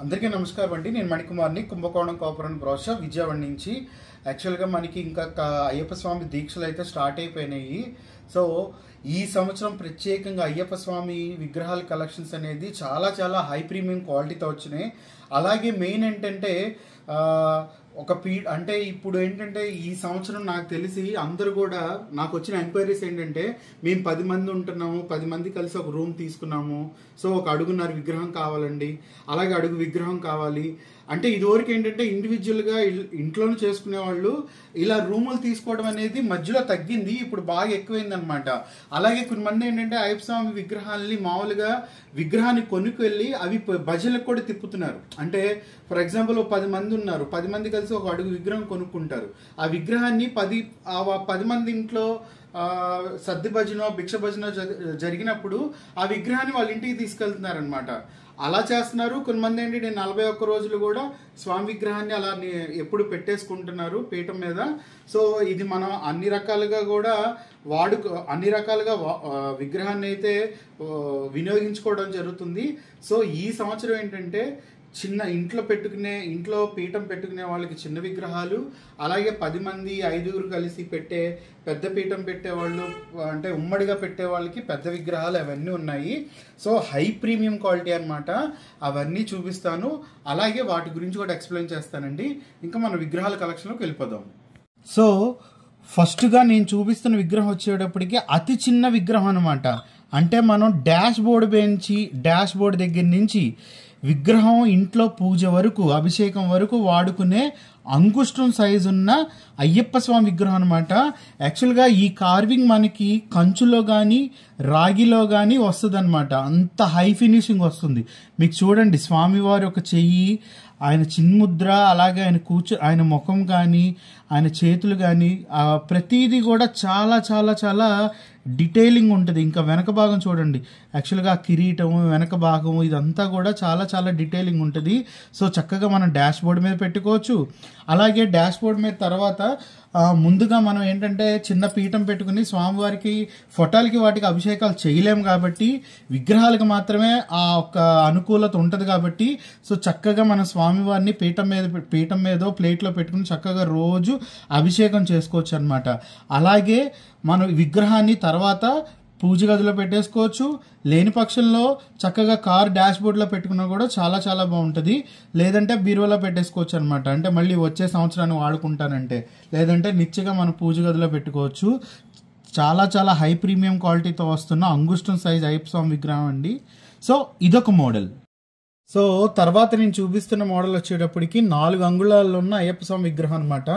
అందరికీ నమస్కారం అండి. నేను మణికుమార్ని కుంభకోణం కాపురం బ్రోష విజయవాడ నుంచి. యాక్చువల్గా మనకి ఇంకా అయ్యప్ప స్వామి దీక్షలు అయితే స్టార్ట్ అయిపోయినాయి. సో ఈ సంవత్సరం ప్రత్యేకంగా అయ్యప్ప స్వామి విగ్రహాల కలెక్షన్స్ అనేది చాలా చాలా హై ప్రీమియం క్వాలిటీతో వచ్చినాయి. అలాగే మెయిన్ ఏంటంటే ఒక పీ అంటే ఇప్పుడు ఏంటంటే ఈ సంవత్సరం నాకు తెలిసి అందరూ కూడా నాకు వచ్చిన ఎంక్వైరీస్ ఏంటంటే మేము పది మంది ఉంటున్నాము పది మంది కలిసి ఒక రూమ్ తీసుకున్నాము. సో ఒక అడుగున్నర విగ్రహం కావాలండి. అలాగే అడుగు విగ్రహం కావాలి. అంటే ఇదివరకు ఏంటంటే ఇండివిజువల్గా ఇంట్లోనే చేసుకునే వాళ్ళు ఇలా రూములు తీసుకోవడం అనేది మధ్యలో తగ్గింది. ఇప్పుడు బాగా ఎక్కువైంది అనమాట అలాగే కొంతమంది ఏంటంటే అయ్యప్ప స్వామి విగ్రహాలని మామూలుగా విగ్రహాన్ని కొనుక్కెళ్ళి అవి ప- భజనలకు కూడా తిప్పుతున్నారు. అంటే ఫర్ ఎగ్జాంపుల్ పది మంది ఉన్నారు. పది మంది కలిసి ఒక అడుగు విగ్రహం కొనుక్కుంటారు. ఆ విగ్రహాన్ని పది ఆ పది మంది ఇంట్లో ఆ, సద్ది భజన భిక్ష భజన జ- జరిగినప్పుడు ఆ విగ్రహాన్ని వాళ్ళ ఇంటికి తీసుకెళ్తున్నారు అనమాట అలా చేస్తున్నారు. కొంతమంది ఏంటి నేను నలభై ఒక్క రోజులు కూడా స్వామి విగ్రహాన్ని అలా ఎప్పుడు పెట్టేసుకుంటున్నారు పీఠం మీద. సో ఇది మనం అన్ని రకాలుగా కూడా వాడు అన్ని రకాలుగా వా- విగ్రహాన్ని అయితే వినియోగించుకోవడం జరుగుతుంది. సో ఈ సంవత్సరం ఏంటంటే చిన్న ఇంట్లో పెట్టుకునే ఇంట్లో పీఠం పెట్టుకునే వాళ్ళకి చిన్న విగ్రహాలు అలాగే పది మంది ఐదుగురు కలిసి పెట్టే పెద్ద పీఠం పెట్టే వాళ్ళు అంటే ఉమ్మడిగా పెట్టే వాళ్ళకి పెద్ద విగ్రహాలు అవన్నీ ఉన్నాయి. సో హై ప్రీమియం క్వాలిటీ అనమాట అవన్నీ చూపిస్తాను. అలాగే వాటి గురించి కూడా ఎక్స్ప్లెయిన్ చేస్తానండి. ఇంకా మన విగ్రహాల కలెక్షన్లోకి వెళ్ళిపోదాం. సో ఫస్ట్గా నేను చూపిస్తున్న విగ్రహం వచ్చేటప్పటికి అతి చిన్న విగ్రహం అనమాట అంటే మనం డాష్ బోర్డు పెంచి డాష్ బోర్డు దగ్గర నుంచి విగ్రహం ఇంట్లో పూజ వరకు అభిషేకం వరకు వాడుకునే అంగుష్టం సైజు ఉన్న అయ్యప్ప స్వామి విగ్రహం అనమాట యాక్చువల్గా ఈ కార్వింగ్ మనకి కంచులో కానీ రాగిలో కానీ వస్తుంది అంత హై ఫినిషింగ్ వస్తుంది. మీకు చూడండి స్వామివారి ఒక చెయ్యి ఆయన చిన్ముద్ర అలాగే ఆయన కూర్చు ఆయన ముఖం కానీ ఆయన చేతులు కానీ ఆ ప్రతిదీ కూడా చాలా చాలా చాలా డీటెయిలింగ్ ఉంటుంది. ఇంకా వెనక భాగం చూడండి. యాక్చువల్గా ఆ కిరీటం వెనక భాగం ఇదంతా కూడా చాలా చాలా డీటెయిలింగ్ ఉంటుంది. సో చక్కగా మనం డాష్ బోర్డ్ మీద పెట్టుకోవచ్చు. అలాగే డాష్ బోర్డ్ మీద తర్వాత ముందుగా మనం ఏంటంటే చిన్న పీఠం పెట్టుకుని స్వామివారికి ఫోటోలకి వాటికి అభిషేకాలు చేయలేము కాబట్టి విగ్రహాలకు మాత్రమే ఆ ఒక అనుకూలత ఉంటుంది కాబట్టి సో చక్కగా మన స్వామివారిని పీఠం మీద పీఠం మీదో ప్లేట్లో పెట్టుకుని చక్కగా రోజు అభిషేకం చేసుకోవచ్చు అనమాట అలాగే మనం విగ్రహాన్ని తర్వాత పూజ గదిలో పెట్టేసుకోవచ్చు. లేని పక్షంలో చక్కగా కార్ డాష్ బోర్డ్లో పెట్టుకున్నా కూడా చాలా చాలా బాగుంటుంది. లేదంటే బీరువాలో పెట్టేసుకోవచ్చు అనమాట అంటే మళ్ళీ వచ్చే సంవత్సరాన్ని వాడుకుంటానంటే. లేదంటే నిత్యగా మనం పూజ గదిలో పెట్టుకోవచ్చు. చాలా చాలా హై ప్రీమియం క్వాలిటీతో వస్తున్న అంగుష్టం సైజ్ అయ్యప్ప స్వామి విగ్రహం అండి. సో ఇదొక మోడల్. సో తర్వాత నేను చూపిస్తున్న మోడల్ వచ్చేటప్పటికి నాలుగు అంగుళాల్లో ఉన్న అయ్యప్ప స్వామి విగ్రహం అనమాట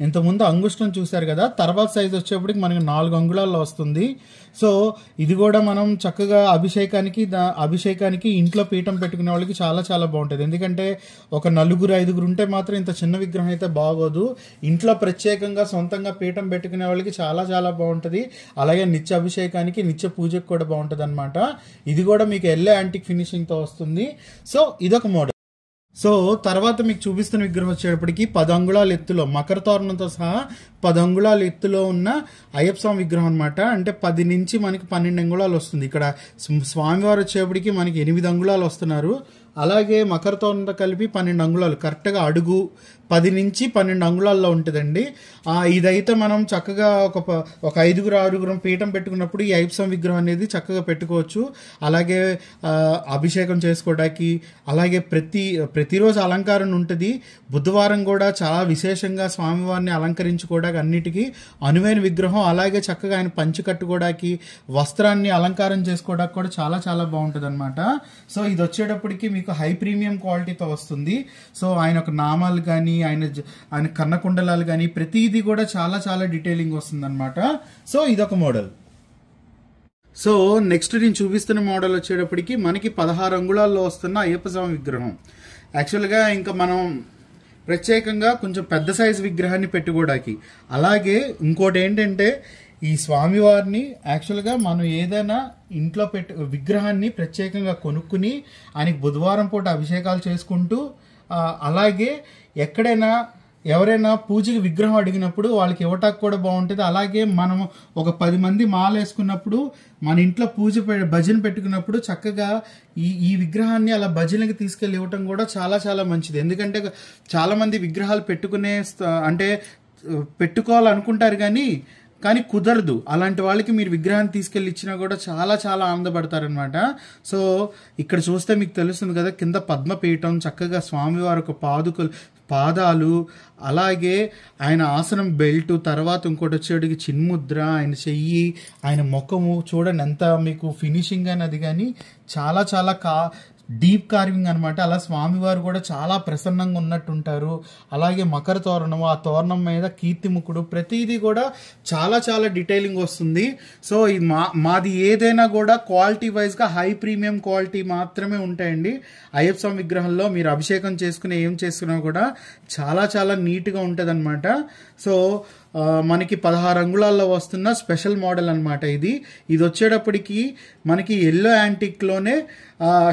ఇంతకుముందు అంగుష్టం చూశారు కదా తర్వాత సైజ్ వచ్చేప్పటికి మనకి నాలుగు అంగుళాల్లో వస్తుంది. సో ఇది కూడా మనం చక్కగా అభిషేకానికి దా- అభిషేకానికి ఇంట్లో పీఠం పెట్టుకునే వాళ్ళకి చాలా చాలా బాగుంటుంది. ఎందుకంటే ఒక నలుగురు ఐదుగురు ఉంటే మాత్రం ఇంత చిన్న విగ్రహం అయితే బాగోదు. ఇంట్లో ప్రత్యేకంగా సొంతంగా పీఠం పెట్టుకునే వాళ్ళకి చాలా చాలా బాగుంటుంది. అలాగే నిత్య అభిషేకానికి నిత్య పూజకు కూడా బాగుంటుంది అనమాట ఇది కూడా మీకు ఎల్లే యాంటిక్ ఫినిషింగ్తో వస్తుంది. సో సో ఇదొక మోడల్. సో తర్వాత మీకు చూపిస్తున్న విగ్రహం వచ్చేటప్పటికి పదంగుళాల ఎత్తులో మకర తోరణంతో సహా పదంగుళాల ఎత్తులో ఉన్న అయ్యప్ప స్వామి విగ్రహం అనమాట అంటే పది నుంచి మనకి పన్నెండు అంగుళాలు వస్తుంది. ఇక్కడ స్వామివారు వచ్చేప్పటికి మనకి ఎనిమిది అంగుళాలు వస్తున్నారు. అలాగే మకర కలిపి పన్నెండు అంగుళాలు కరెక్ట్గా అడుగు పది నుంచి పన్నెండు అంగుళాల్లో ఉంటుందండి. ఇదైతే మనం చక్కగా ఒక ప- ఒక ఐదుగురు ఆరుగురం పీఠం పెట్టుకున్నప్పుడు ఈ ఐప్సం విగ్రహం అనేది చక్కగా పెట్టుకోవచ్చు. అలాగే అభిషేకం చేసుకోవడానికి అలాగే ప్రతి ప్రతిరోజు అలంకారం ఉంటుంది. బుధవారం కూడా చాలా విశేషంగా స్వామివారిని అలంకరించుకోవడానికి అన్నిటికీ అనువైన విగ్రహం అలాగే చక్కగా ఆయన పంచి కట్టుకోవడానికి వస్త్రాన్ని అలంకారం చేసుకోవడానికి కూడా చాలా చాలా బాగుంటుంది అనమాట సో ఇది వచ్చేటప్పటికి మీకు హై ప్రీమియం క్వాలిటీతో వస్తుంది. సో ఆయన ఒక నామాలు కానీ ఆయన ఆయన కన్నకుండలాలు కానీ ప్రతిదీ కూడా చాలా చాలా డీటెయిలింగ్ వస్తుందన్నమాట. సో ఇదొక మోడల్. సో నెక్స్ట్ నేను చూపిస్తున్న మోడల్ వచ్చేటప్పటికి మనకి పదహారు అంగుళాల్లో వస్తున్న అయ్యప్ప స్వామి విగ్రహం యాక్చువల్గా ఇంకా మనం ప్రత్యేకంగా కొంచెం పెద్ద సైజు విగ్రహాన్ని పెట్టుకోవడానికి. అలాగే ఇంకోటి ఏంటంటే ఈ స్వామివారిని యాక్చువల్గా మనం ఏదైనా ఇంట్లో పెట్టి విగ్రహాన్ని ప్రత్యేకంగా కొనుక్కుని ఆయనకి బుధవారం పూట అభిషేకాలు చేసుకుంటూ అలాగే ఎక్కడైనా ఎవరైనా పూజకి విగ్రహం అడిగినప్పుడు వాళ్ళకి ఇవ్వటానికి కూడా బాగుంటుంది. అలాగే మనం ఒక పది మంది మాల వేసుకున్నప్పుడు మన ఇంట్లో పూజ పె- భజన పెట్టుకున్నప్పుడు చక్కగా ఈ ఈ విగ్రహాన్ని అలా భజనకి తీసుకెళ్ళి ఇవ్వటం కూడా చాలా చాలా మంచిది. ఎందుకంటే చాలామంది విగ్రహాలు పెట్టుకునే అంటే పెట్టుకోవాలనుకుంటారు కానీ కానీ కుదరదు. అలాంటి వాళ్ళకి మీరు విగ్రహాన్ని తీసుకెళ్ళి ఇచ్చినా కూడా చాలా చాలా ఆనందపడతారనమాట సో ఇక్కడ చూస్తే మీకు తెలుస్తుంది కదా కింద పద్మపీఠం చక్కగా స్వామివారి ఒక పాదుకలు పాదాలు అలాగే ఆయన ఆసనం బెల్ట్ తర్వాత ఇంకోటి వచ్చేటికి చిన్ముద్ర ఆయన చెయ్యి ఆయన ముఖము చూడండి ఎంత మీకు ఫినిషింగ్ అనేది కానీ చాలా చాలా కా డీప్ కార్వింగ్ అనమాట అలా స్వామివారు కూడా చాలా ప్రసన్నంగా ఉన్నట్టుంటారు. అలాగే మకర తోరణం ఆ తోరణం మీద కీర్తిముఖుడు ప్రతిదీ కూడా చాలా చాలా డీటెయిలింగ్ వస్తుంది. సో ఇది మా మాది ఏదైనా కూడా క్వాలిటీ వైజ్గా హై ప్రీమియం క్వాలిటీ మాత్రమే ఉంటాయండి. అయ్యప్ప స్వామి విగ్రహంలో మీరు అభిషేకం చేసుకుని ఏం చేసుకున్నా కూడా చాలా చాలా నీట్గా ఉంటుంది సో మనకి పదహారు అంగుళాల్లో వస్తున్న స్పెషల్ మోడల్ అనమాట ఇది. ఇది వచ్చేటప్పటికి మనకి ఎల్లో యాంటిక్లోనే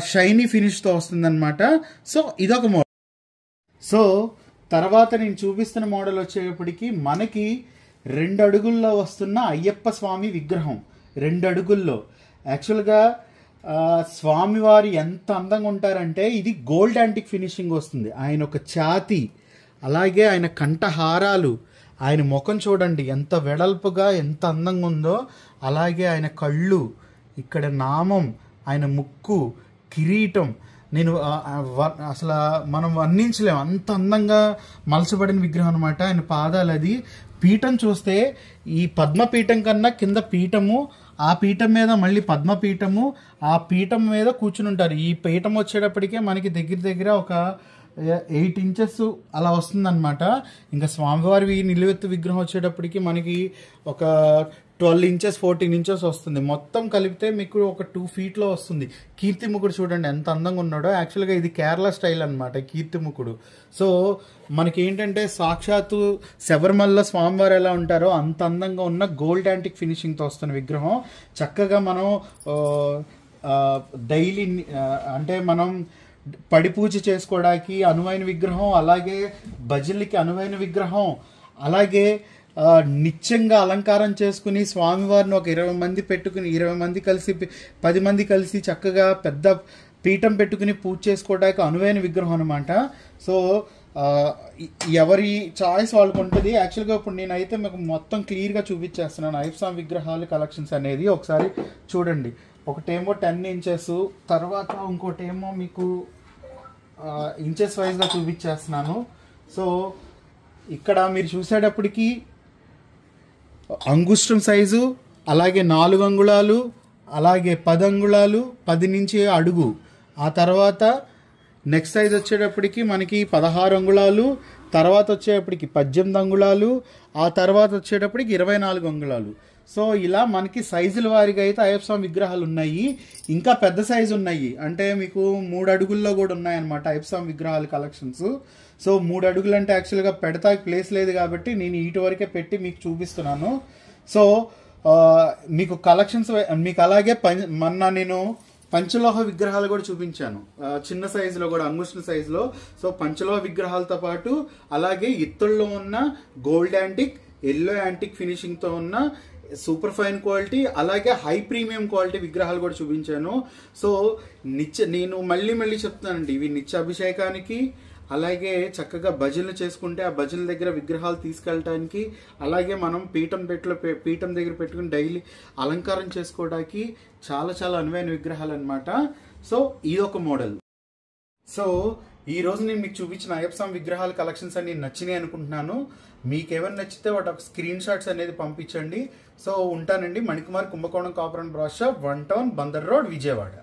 షైనీ ఫినిష్తో వస్తుందన్నమాట. సో ఇదొక మోడల్. సో తర్వాత నేను చూపిస్తున్న మోడల్ వచ్చేటప్పటికి మనకి రెండు అడుగుల్లో వస్తున్న అయ్యప్ప స్వామి విగ్రహం. రెండు అడుగుల్లో. యాక్చువల్గా స్వామివారు ఎంత అందంగా ఉంటారంటే ఇది గోల్డ్ యాంటిక్ ఫినిషింగ్ వస్తుంది. ఆయన ఒక ఛాతి. అలాగే ఆయన కంఠహారాలు ఆయన ముఖం చూడండి ఎంత వెడల్పుగా ఎంత అందంగా ఉందో అలాగే ఆయన కళ్ళు ఇక్కడ నామం ఆయన ముక్కు కిరీటం. నేను అసలు మనం వర్ణించలేం. అంత అందంగా మలసబడిన విగ్రహం అనమాట ఆయన పాదాలు అది. పీఠం చూస్తే ఈ పద్మపీఠం కన్నా కింద పీఠము ఆ పీఠం మీద మళ్ళీ పద్మపీఠము ఆ పీఠం మీద కూర్చుని ఉంటారు. ఈ పీఠం వచ్చేటప్పటికే మనకి దగ్గర దగ్గర ఒక ఎయిట్ ఇంచెస్ అలా వస్తుందన్నమాట. ఇంకా స్వామివారి నిలువెత్తు విగ్రహం వచ్చేటప్పటికి మనకి ఒక ట్వెల్వ్ ఇంచెస్ ఫోర్టీన్ ఇంచెస్ వస్తుంది. మొత్తం కలిపితే మీకు ఒక టూ ఫీట్లో వస్తుంది. కీర్తిముఖుడు చూడండి ఎంత అందంగా ఉన్నాడో. యాక్చువల్గా ఇది కేరళ స్టైల్ అనమాట కీర్తిముఖుడు సో మనకి ఏంటంటే సాక్షాత్తు శబరిమలలో స్వామివారు ఎలా ఉంటారో అంత అందంగా ఉన్న గోల్డ్ యాంటిక్ ఫినిషింగ్తో వస్తున్న విగ్రహం. చక్కగా మనం డైలీ అంటే మనం పడి పూజ చేసుకోవడానికి అనువైన విగ్రహం అలాగే భజనలకి అనువైన విగ్రహం అలాగే నిత్యంగా అలంకారం చేసుకుని స్వామివారిని ఒక ఇరవై మంది పెట్టుకుని ఇరవై మంది కలిసి పది మంది కలిసి చక్కగా పెద్ద పీఠం పెట్టుకుని పూజ చేసుకోవడానికి అనువైన విగ్రహం అనమాట సో ఎవరి చాయిస్ వాళ్ళకు ఉంటుంది. యాక్చువల్గా ఇప్పుడు నేనైతే మీకు మొత్తం క్లియర్గా చూపించేస్తున్నాను. అయ్యప్ప స్వామి విగ్రహాలు కలెక్షన్స్ అనేది ఒకసారి చూడండి. ఒకటేమో టెన్ ఇంచెస్ తర్వాత ఇంకోటేమో మీకు ఇంచెస్ వైజ్గా చూపించేస్తున్నాను. సో ఇక్కడ మీరు చూసేటప్పటికి అంగుష్టం సైజు అలాగే నాలుగు అంగుళాలు అలాగే పది అంగుళాలు పది నుంచి అడుగు. ఆ తర్వాత నెక్స్ట్ సైజ్ వచ్చేటప్పటికి మనకి పదహారు అంగుళాలు తర్వాత వచ్చేటప్పటికి పద్దెనిమిది అంగుళాలు ఆ తర్వాత వచ్చేటప్పటికి ఇరవై నాలుగు అంగుళాలు. సో ఇలా మనకి సైజుల వారిగా అయితే అయ్యప్ప స్వామి విగ్రహాలు ఉన్నాయి. ఇంకా పెద్ద సైజు ఉన్నాయి. అంటే మీకు మూడు అడుగుల్లో కూడా ఉన్నాయన్నమాట అయ్యప్ప స్వామి విగ్రహాల కలెక్షన్స్ సో మూడు అడుగులు అంటే యాక్చువల్గా పెడతా ప్లేస్ లేదు కాబట్టి నేను ఇటు వరకే పెట్టి మీకు చూపిస్తున్నాను. సో మీకు కలెక్షన్స్ మీకు అలాగే పం- మొన్న నేను పంచలోహ విగ్రహాలు కూడా చూపించాను. చిన్న సైజులో కూడా అంగుష్ణ సైజులో సో పంచలోహ విగ్రహాలతో పాటు అలాగే ఇత్తుల్లో ఉన్న గోల్డ్ యాంటిక్ ఎల్లో యాంటిక్ ఫినిషింగ్తో ఉన్న సూపర్ ఫైన్ క్వాలిటీ అలాగే హై ప్రీమియం క్వాలిటీ విగ్రహాలు కూడా చూపించాను. సో నిత్య నేను మళ్ళీ మళ్ళీ చెప్తానండి ఇవి నిత్య అభిషేకానికి అలాగే చక్కగా భజనలు చేసుకుంటే ఆ భజనల దగ్గర విగ్రహాలు తీసుకెళ్ళటానికి అలాగే మనం పీఠం పెట్లో పె- పీఠం దగ్గర పెట్టుకుని డైలీ అలంకారం చేసుకోవడానికి చాలా చాలా అనువైన విగ్రహాలు అనమాట సో ఇది ఒక మోడల్. సో ఈ రోజు నేను మీకు చూపించిన అయ్యప్ప స్వామి విగ్రహాల కలెక్షన్స్ అన్ని నచ్చినాయి అనుకుంటున్నాను. మీకు ఏమైనా నచ్చితే వాటి స్క్రీన్ షాట్స్ అనేది పంపించండి. సో ఉంటానండి. Manikumar Kumbakonam Kapuram brass shop one town Bandar road Vijayawada.